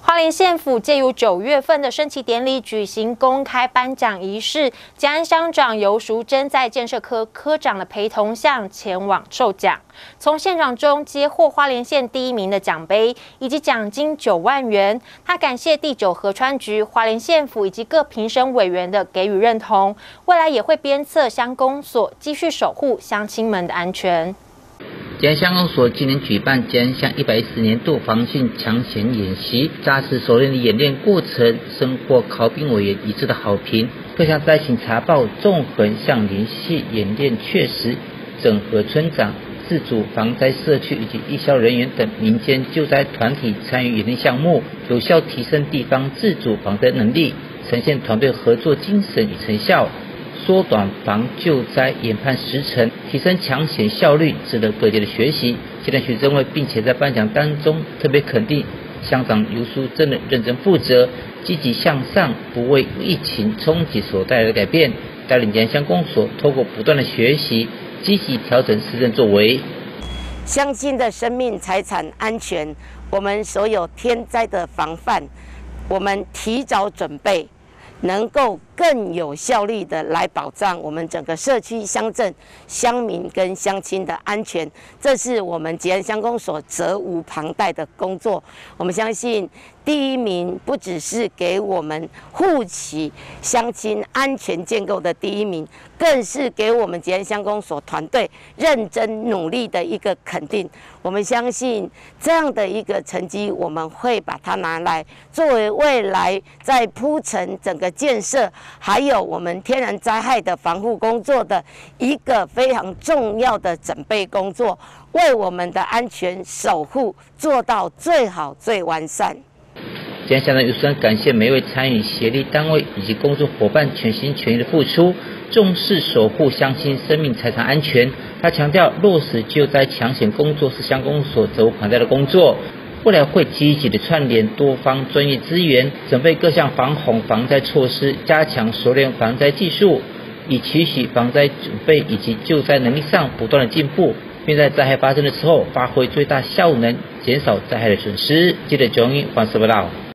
花莲县府借由九月份的升旗典礼举行公开颁奖仪式，吉安乡长尤淑珍在建设科科长的陪同下前往授奖，从县长中接获花莲县第一名的奖杯以及奖金九万元。他感谢第九河川局、花莲县府以及各评审委员的给予认同，未来也会鞭策乡公所继续守护乡亲们的安全。吉安乡公所今年举办吉安乡一百一十年度防汛抢险演习，扎实熟练的演练过程，深获考评委员一致的好评。各项灾情查报、纵横向联系演练确实，整合村长、自主防灾社区以及义消人员等民间救灾团体参与演练项目，有效提升地方自主防灾能力，呈现团队合作精神与成效。缩短防救灾研判时程，提升抢险效率，值得各界的学习。现在徐正伟，并且在颁奖当中特别肯定乡长尤淑真的认真负责、积极向上，不为疫情冲击所带来的改变，带领江乡公所透过不断的学习，积极调整施政作为。乡亲的生命财产安全，我们所有天灾的防范，我们提早准备。能够更有效率的来保障我们整个社区、乡镇、乡民跟乡亲的安全，这是我们吉安乡公所责无旁贷的工作。我们相信。第一名不只是给我们护起乡亲安全建构的第一名，更是给我们吉安乡公所团队认真努力的一个肯定。我们相信这样的一个成绩，我们会把它拿来作为未来在铺陈整个建设，还有我们天然灾害的防护工作的一个非常重要的准备工作，为我们的安全守护做到最好最完善。今天，相当有声感谢每位参与协力单位以及工作伙伴全心全意的付出，重视守护乡亲生命财产安全。他强调，落实救灾抢险工作是乡公所责无旁贷的工作，未来会积极的串联多方专业资源，准备各项防洪防灾措施，加强熟练防灾技术，以期许防灾准备以及救灾能力上不断的进步。并在灾害发生的时候发挥最大效能，减少灾害的损失。记得九英黄世报道。